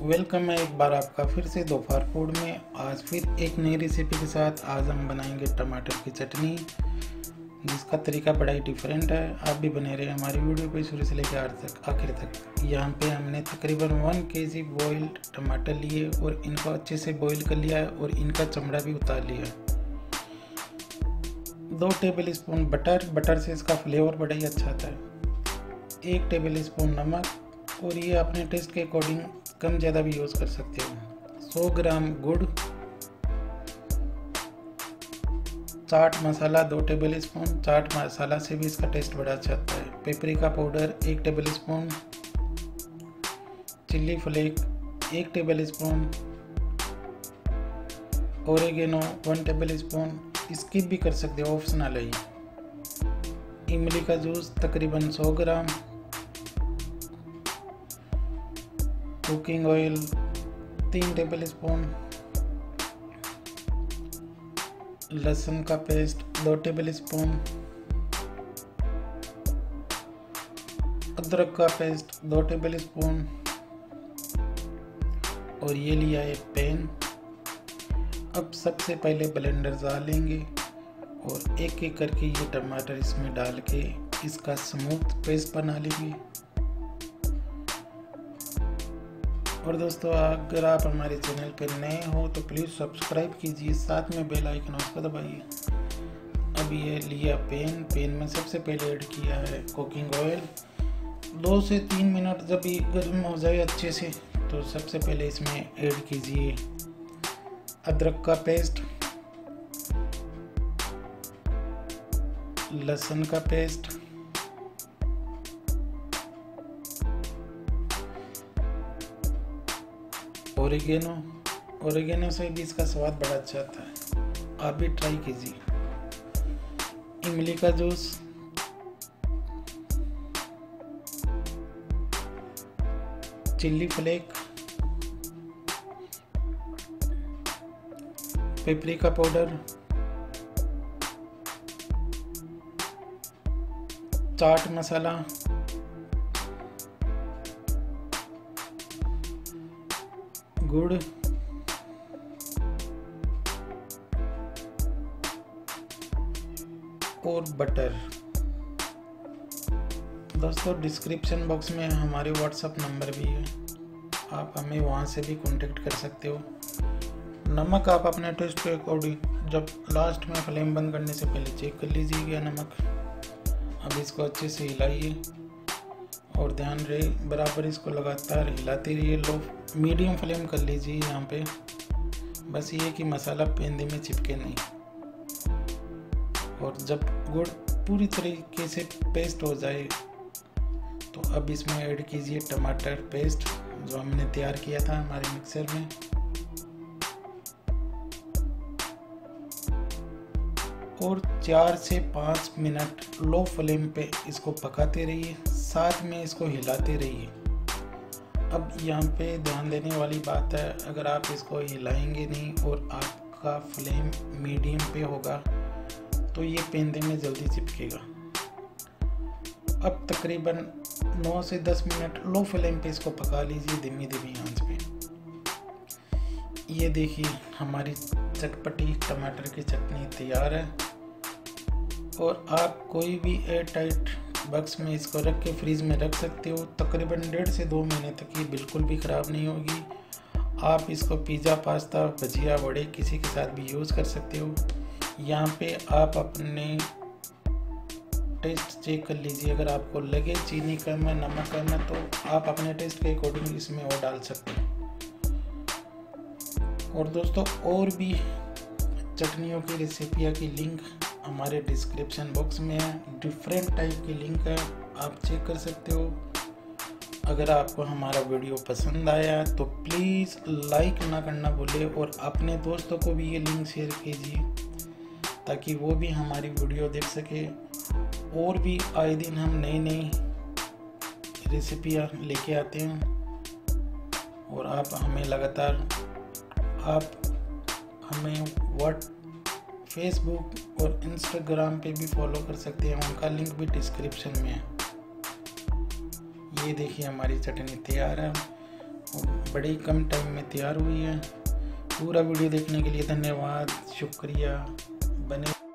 Welcome है एक बार आपका फिर से दोपहर फ़ूड में। आज फिर एक नई रेसिपी के साथ आज हम बनाएँगे टमाटर की चटनी, जिसका तरीका बड़ा ही डिफरेंट है। आप भी बने रहे हमारी वीडियो को शुरू से लेकर तक, आखिर तक। यहाँ पे हमने तकरीबन वन के जी बॉइल्ड टमाटर लिए और इनको अच्छे से बॉईल कर लिया है और इनका चमड़ा भी उतार लिया दो टेबल स्पून बटर बटर से इसका फ्लेवर बड़ा ही अच्छा आता है। एक टेबल स्पून नमक और ये अपने टेस्ट के अकॉर्डिंग कम ज़्यादा भी यूज़ कर सकते हो। 100 ग्राम गुड़, चाट मसाला दो टेबल स्पून चाट मसाला से भी इसका टेस्ट बड़ा अच्छा आता है। पेपरिका पाउडर एक टेबल स्पून चिल्ली फ्लेक एक tablespoon oregano one tablespoon skip भी कर सकते हो ऑप्शनल है इमली का जूस तकरीबन 100 ग्राम। कुकिंग ऑयल तीन टेबल स्पून लहसुन का पेस्ट दो टेबल स्पून अदरक का पेस्ट दो टेबल स्पून और ये लिया है पैन अब सबसे पहले ब्लेंडर डालेंगे और एक एक करके ये टमाटर इसमें डाल के इसका स्मूथ पेस्ट बना लेंगे। और दोस्तों, अगर आप हमारे चैनल पर नए हो तो प्लीज़ सब्सक्राइब कीजिए। साथ में बेल आइकन उसको दबाइए। अब ये लिया पेन। पेन में सबसे पहले ऐड किया है कुकिंग ऑयल। दो से तीन मिनट जब ये गर्म हो जाए अच्छे से तो सबसे पहले इसमें ऐड कीजिए अदरक का पेस्ट, लहसुन का पेस्ट ओरिगेनो ओरिगेनो से भी इसका स्वाद बड़ा अच्छा आता है। आप भी ट्राई कीजिए। इमली का juice. Chilli flake. Paprika powder. Chaat masala. गुड़। और बटर दोस्तों डिस्क्रिप्शन बॉक्स में हमारे व्हाट्सअप नंबर भी है। आप हमें वहाँ से भी कांटेक्ट कर सकते हो। नमक आप अपने टेस्ट के अकॉर्डिंग जब लास्ट में फ्लेम बंद करने से पहले चेक कर लीजिएगा नमक। अब इसको अच्छे से हिलाइए। और ध्यान रहे, बराबर इसको लगातार हिलाते रहिए, लो मीडियम फ्लेम कर लीजिए यहाँ पे। बस ये कि मसाला पेंदे में चिपके नहीं। और जब गुड़ पूरी तरीके से पेस्ट हो जाए तो अब इसमें ऐड कीजिए टमाटर पेस्ट जो हमने तैयार किया था हमारे मिक्सर में। और चार से पाँच मिनट लो फ्लेम पे इसको पकाते रहिए, साथ में इसको हिलाते रहिए। अब यहाँ पे ध्यान देने वाली बात है, अगर आप इसको हिलाएँगे नहीं और आपका फ्लेम मीडियम पे होगा तो ये पेंदे में जल्दी चिपकेगा। अब तकरीबन 9 से 10 मिनट लो फ्लेम पे इसको पका लीजिए धीमी धीमी आँच पे। ये देखिए, हमारी चटपटी टमाटर की चटनी तैयार है। और आप कोई भी एयर टाइट बक्स में इसको रख के फ्रीज में रख सकते हो। तकरीबन डेढ़ से दो महीने तक ये बिल्कुल भी ख़राब नहीं होगी। आप इसको पिज़्ज़ा, पास्ता, भजिया बड़े किसी के साथ भी यूज़ कर सकते हो। यहाँ पे आप अपने टेस्ट चेक कर लीजिए। अगर आपको लगे चीनी कम है, नमक कम है तो आप अपने टेस्ट के अकॉर्डिंग इसमें और डाल सकते हैं। और दोस्तों, और भी चटनियों की रेसिपियाँ की लिंक हमारे डिस्क्रिप्शन बॉक्स में है। डिफरेंट टाइप की लिंक है। आप चेक कर सकते हो। अगर आपको हमारा वीडियो पसंद आया तो प्लीज़ लाइक ना करना भूले और अपने दोस्तों को भी ये लिंक शेयर कीजिए, ताकि वो भी हमारी वीडियो देख सके। और भी आए दिन हम नई नई रेसिपियाँ लेके आते हैं। और आप हमें लगातार, आप हमें व्हाट फेसबुक और इंस्टाग्राम पे भी फॉलो कर सकते हैं। उनका लिंक भी डिस्क्रिप्शन में है। ये देखिए, हमारी चटनी तैयार है। बड़े कम टाइम में तैयार हुई है। पूरा वीडियो देखने के लिए धन्यवाद। शुक्रिया। बने